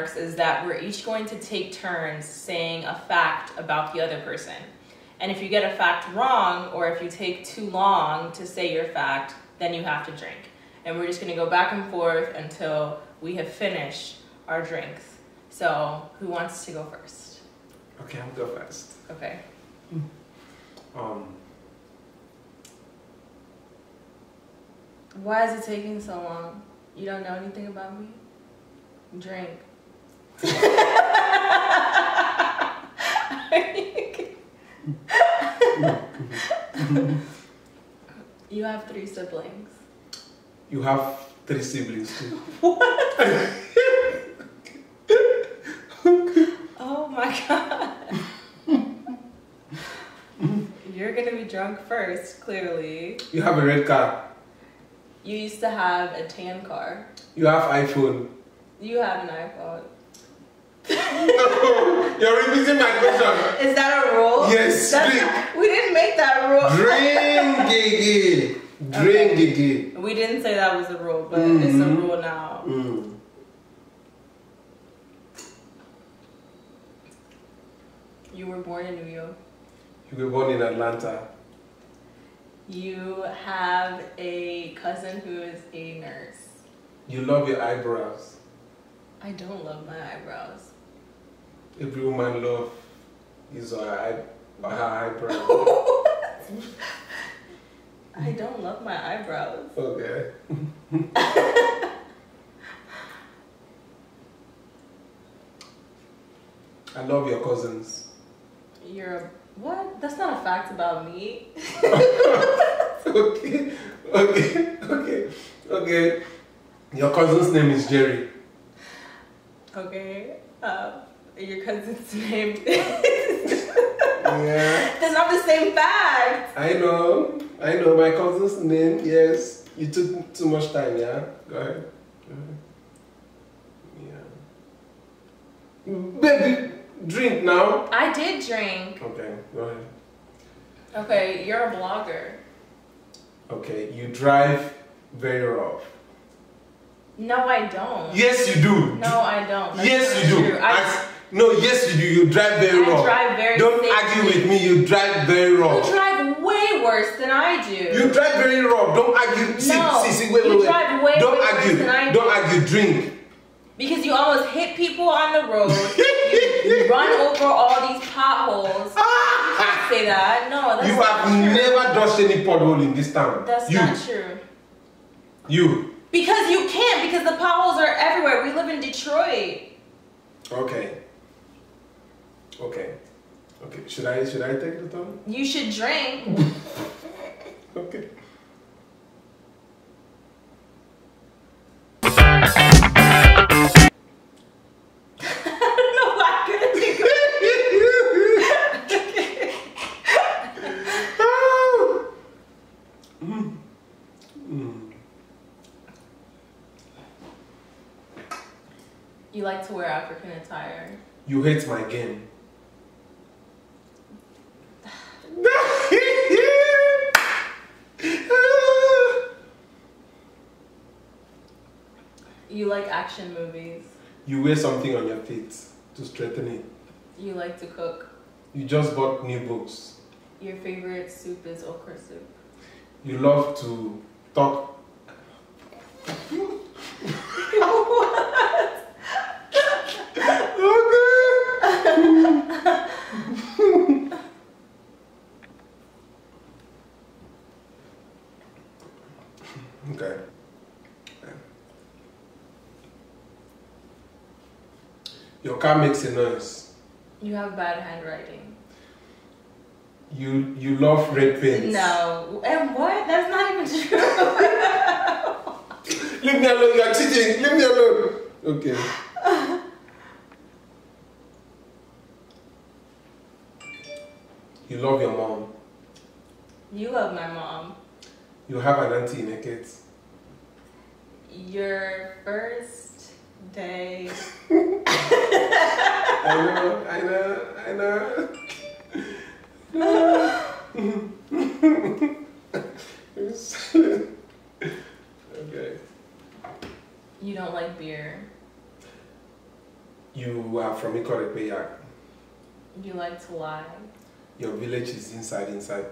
works is that we're each going to take turns saying a fact about the other person. And if you get a fact wrong, or if you take too long to say your fact, then you have to drink. And we're just gonna go back and forth until we have finished our drinks. So, who wants to go first? Okay, I'll go first. Okay. Um, Why is it taking so long? You don't know anything about me? Drink. you have three siblings. you have three siblings too. What? Oh my god. You're gonna be drunk first, clearly. You have a red car. You used to have a tan car. You have iPhone. You have an iPhone. You're repeating my question. Is that a rule? Yes, That's drink. not- we didn't make that rule. Drink, Gigi. Drink, Gigi. We didn't say that was a rule, but it's a rule now. Mm. You were born in New York. You were born in Atlanta. You have a cousin who is a nurse. You love your eyebrows. I don't love my eyebrows. Every woman love or her, her eyebrows. I don't love my eyebrows. Okay. I love your cousins. You're a what? That's not a fact about me. okay, okay, okay, okay. Your cousin's name is Jerry. Okay. Um, your cousin's name. Is Yeah, That's not the same fact. I know, I know my cousin's name. Yes, you took too much time. Yeah, go ahead. Go ahead. Yeah. Baby, drink now. I did drink. Okay, go ahead. Okay, you're a blogger. Okay, you drive very rough. No, I don't. Yes, you do. No, I don't. That's yes, you do. true. I, I- no, yes, you do. You drive very I rough. drive very Don't argue with me. You drive very wrong. You drive way worse than I do. You drive very wrong. Don't argue. See, No, see, see, wait, you wait, wait. drive way, Don't way worse argue. than I Don't do. argue. Drink. Because you almost hit people on the road. you, run over all these potholes. Ah! Say that. No, that's You have true. never dodged any pothole in this town. That's you. not true. You. Because you can't, because the potholes are everywhere. We live in Detroit. Okay. Okay. Okay. Should I should I take the time? You should drink. Okay. I don't know why I couldn't think. You like to wear African attire. You hate my game. You like action movies. you wear something on your feet to straighten it. You like to cook. You just bought new books. Your favorite soup is okra soup. You love to talk. okay. Your car makes a noise. You have bad handwriting. You you love red paint. No. And what? That's not even true. Leave me alone. You are cheating. Leave me alone. Okay. You love your mom. you love my mom. You have an auntie in Eket. Your first day. I know, I know, I know. You're silent. okay. You don't like beer. You are from payak. You like to lie. Your village is inside, inside.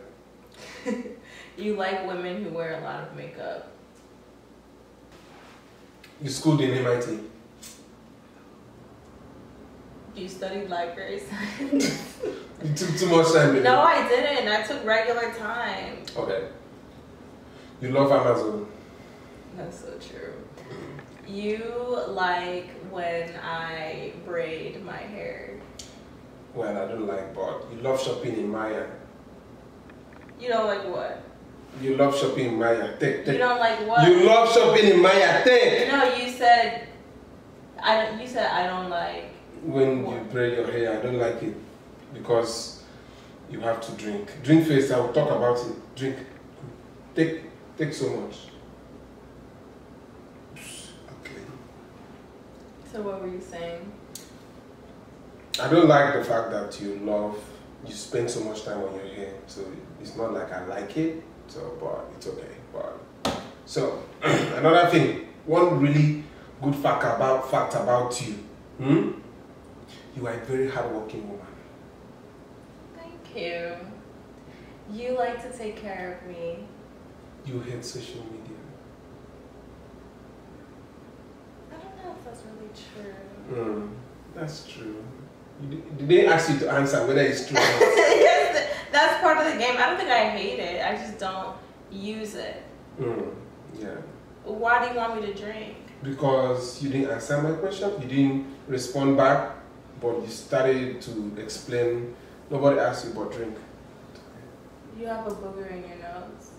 You like women who wear a lot of makeup. You schooled in MIT. You studied library science. You took too much time. no, I didn't. I took regular time. Okay. You love Amazon. That's so true. You like when I braid my hair. Well, I don't like, but you love shopping in Meijer. You don't like what? You love shopping in Meijer. Take, You don't like what? You love shopping in Meijer. Take. No, you said. I. You said I don't like. When you braid your hair, I don't like it because you have to drink. Drink first. I will talk about it. Drink. Take. Take so much. Okay. So what were you saying? I don't like the fact that you love, you spend so much time on your hair. So it's not like I like it. So, but it's okay. But so another thing, one really good fact about fact about you. Hmm? You are a very hardworking woman. Thank you. You like to take care of me. You hate social media. I don't know if that's really true. Hmm. That's true. Did they ask you to answer whether it's true or not? yes, that's part of the game. I don't think I hate it. I just don't use it. Hmm. Yeah. Why do you want me to drink? Because you didn't answer my question, you didn't respond back, but you started to explain. Nobody asked you about drink. You have a booger in your nose.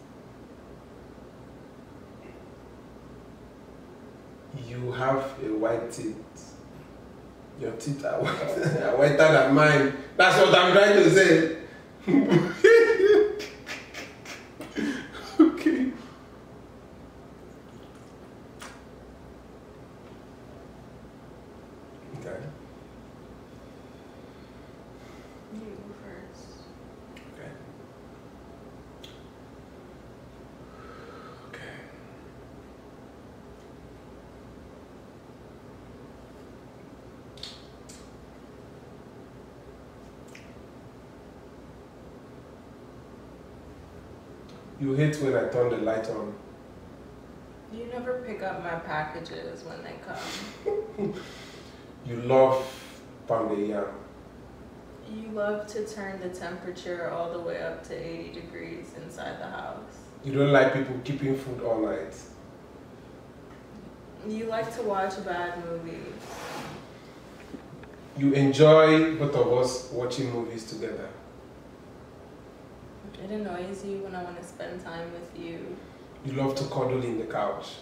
You have a white teeth. Your teeth are, white, are whiter than mine. That's what I'm trying to say. okay. Okay. You go first. Okay. Okay. You hate when I turn the light on. You never pick up my packages when they come. You love pounded yam. You love to turn the temperature all the way up to 80 degrees inside the house. You don't like people keeping food all night. You like to watch bad movies. You enjoy both of us watching movies together. It annoys you when I want to spend time with you. You love to cuddle in the couch.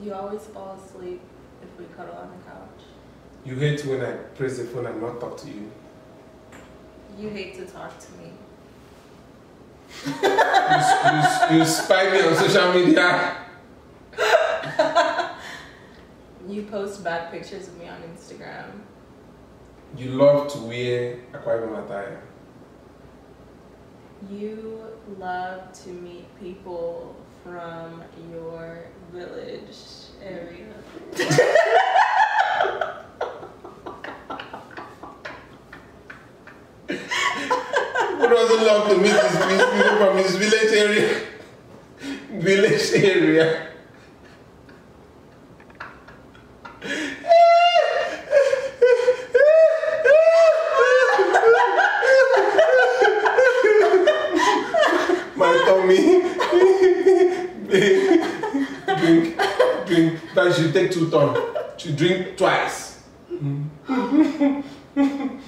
You always fall asleep if we cuddle on the couch. You hate when I press the phone and not talk to you. You hate to talk to me. You, you, you spy me on social media. You post bad pictures of me on Instagram. You love to wear Akwa Ibom attire. You love to meet people from your village area. Who doesn't love to meet his people from his village area? Village area. My tummy. drink, drink. That should take two turns. Should drink twice.